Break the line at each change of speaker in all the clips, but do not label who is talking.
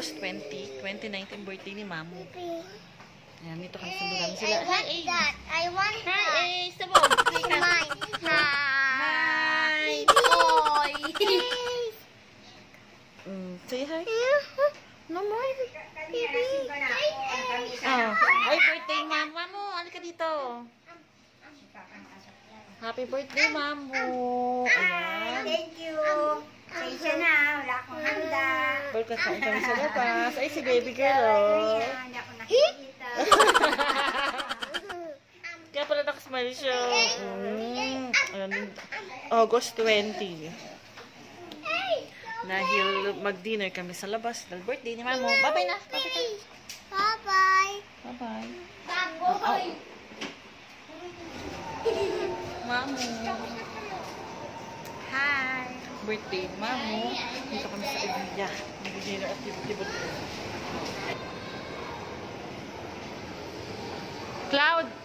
August 20, 2019 birthday ni Mamu. Ayan, dito kami sundulan
I
sila.
want that. I want
Hi,
that.
Ace! Sabog!
It's mine.
Hi!
Boy.
Mm, say hi.
No more. Baby.
Oh. Ay, birthday, Mama mo. Halika dito. Happy birthday, Mamu. Ayan.
Thank you. Pasensya na, wala akong handa.
Birthday kain kami sa labas. Ay, si baby girl, oh.
Hindi ako nakikita.
Kaya pala nakasmile siya. Mm. August 20. Dahil mag-dinner kami sa labas. Dahil birthday ni Mamu. Bye-bye na. Bye-bye.
Bye-bye.
Bye-bye.
Bye-bye.
Mamu.
Hi.
Birthday ni Mamu. Dito kami sa Evilla. Mag-dinner at libot-libot. Cloud!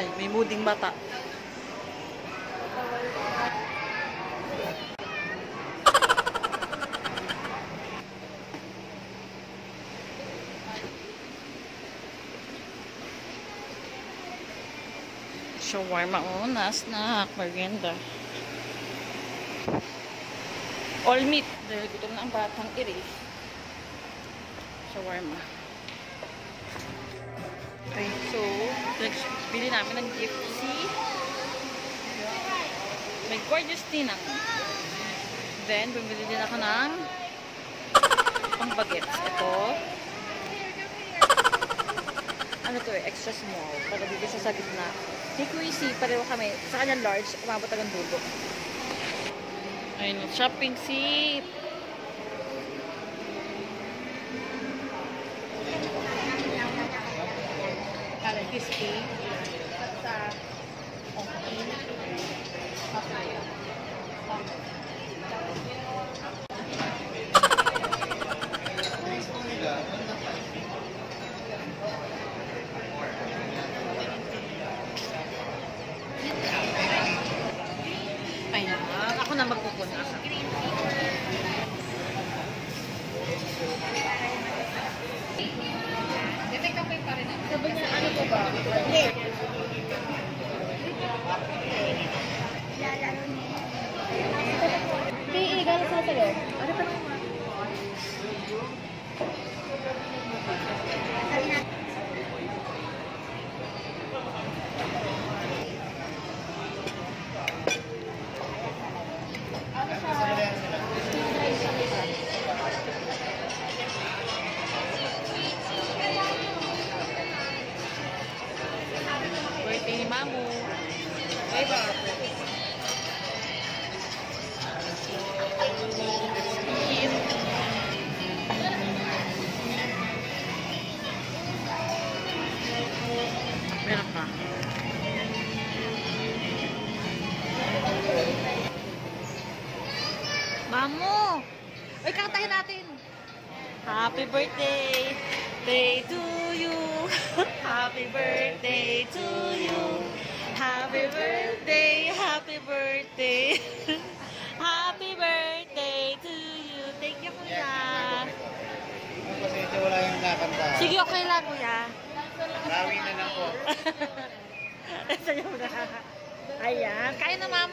Ay, may muding bata. Shawarma una, snack, merienda. All meat. Dahil gutom na ang batang iris. Shawarma. Okay, so, next, bili namin ng si may gorgeous tinang. Then, bumili din ako ng pang bagets. Ito. Ano to eh, extra small. Para dito sa gitna. Si Queasy, pareho kami. Sa kanya large, umabot hanggang dulo. Ayun, shopping si birthday! Day to you! Happy birthday to you! Happy birthday! Happy birthday! Happy birthday to you! Thank you, kuya!
Ito wala yung nakanta.
Sige, okay lang, kuya.
Rawi na lang po.
Sa'yo na. Ayan, kain na ma'am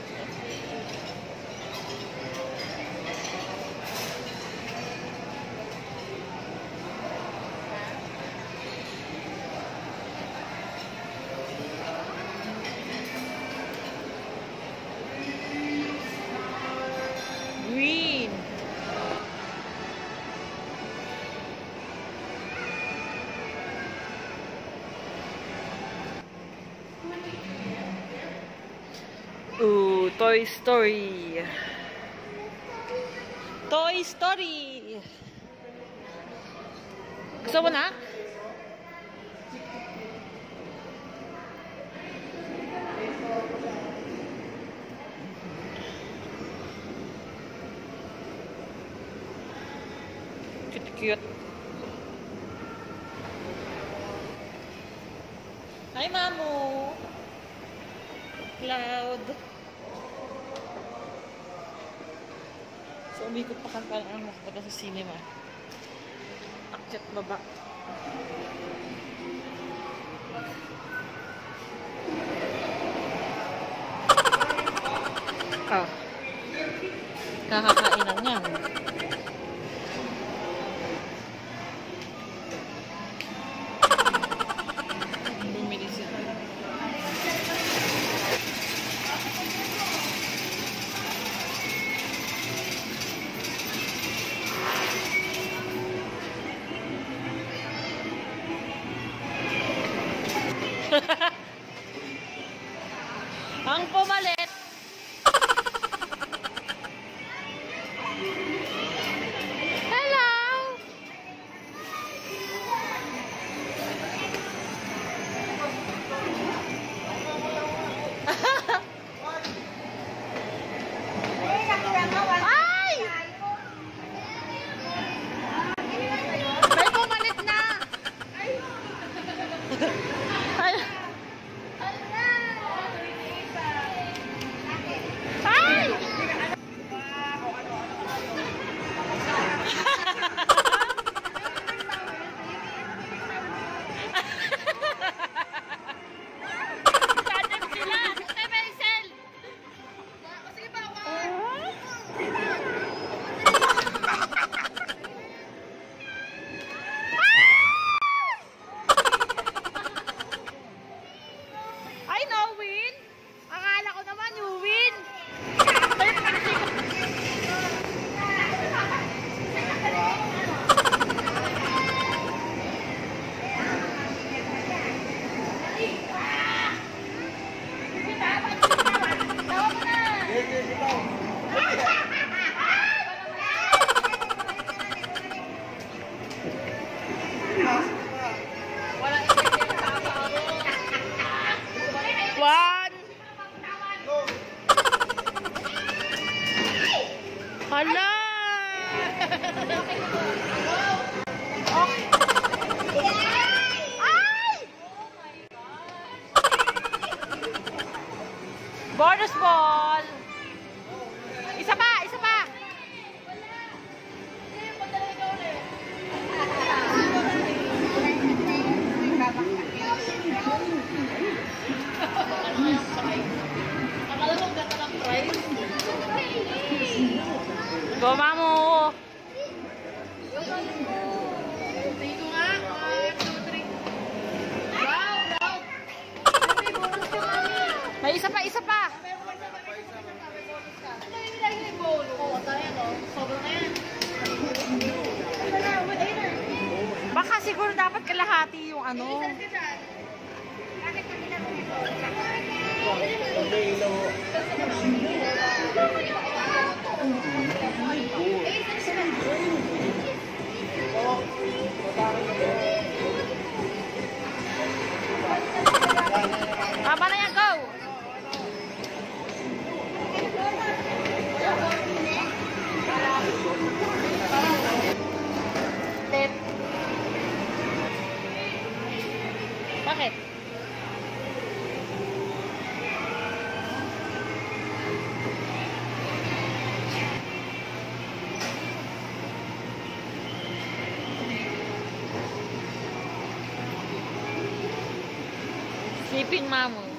Toy Story. Toy Story. Gusto mo na? Cute, cute. Hi, Mamu. Cloud. So, umikot pa kang parang makapunta sa cinema. Akyat baba. Ah. Kakakainan yan. Hala! Ay! Bonus ball! Siguro dapat kalahati yung ano. Tama filmamos.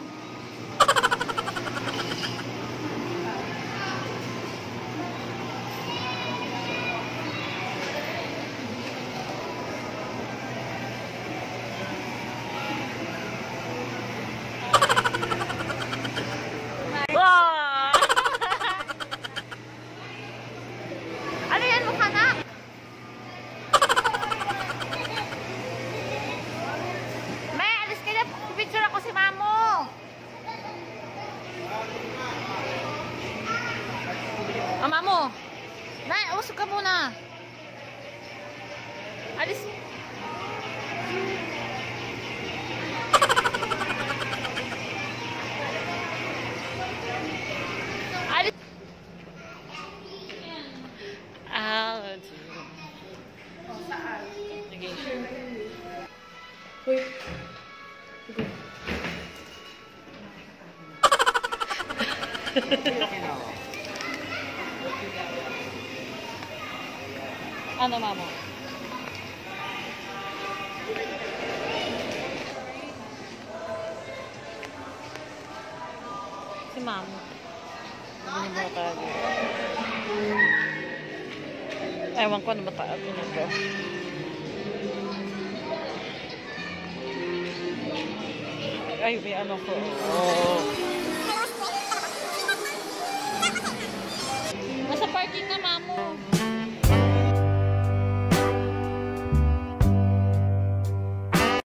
Ah, Mamo. Nay, usok ka muna. Alis. Alis. Ah, Sige. Ano, mama? Si mama. Hindi mo talaga. Ewan ko ano ba tayo pinito. Ay, may ano ko. Oh. Nasa parking na, mamo.